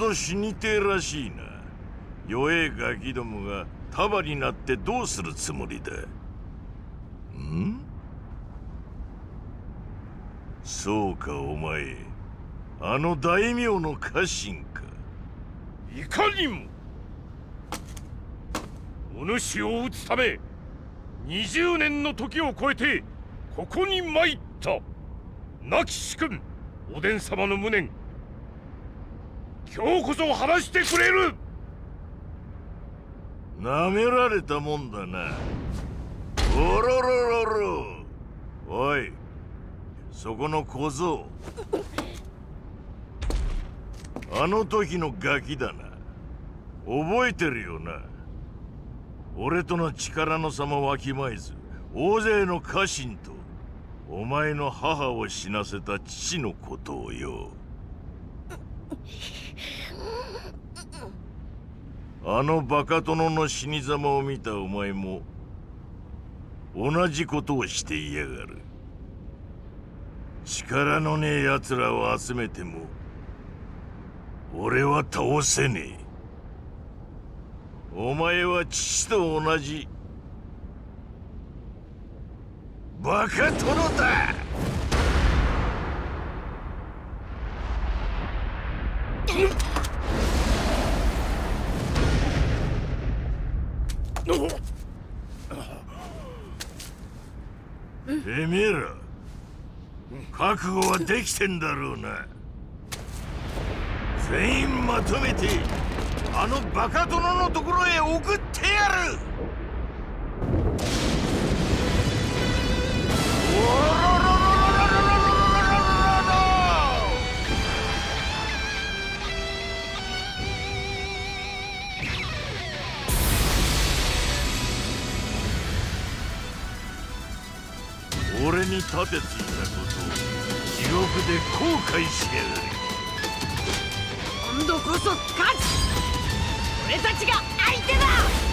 ど死にてえらしいな。弱えガキどもが束になってどうするつもりだ？ん？そうかお前あの大名の家臣か。いかにもお主を討つため20年の時を超えてここに参った。亡き主君おでん様の無念。今日こそ話してくれる。なめられたもんだな。おろろろろ。おいそこの小僧。あの時のガキだな。覚えてるよな。俺との力の差もわきまえず大勢の家臣とお前の母を死なせた父のことをよ。あのバカ殿の死に様を見たお前も同じことをしていやがる。力のねえ奴らを集めても俺は倒せねえ。お前は父と同じバカ殿だ！てめえら覚悟はできてんだろうな。全員まとめてあのバカ殿のところへ送ってやる。俺に立てついたことを地獄で後悔しやがれ今度こそ勝つ。俺たちが相手だ。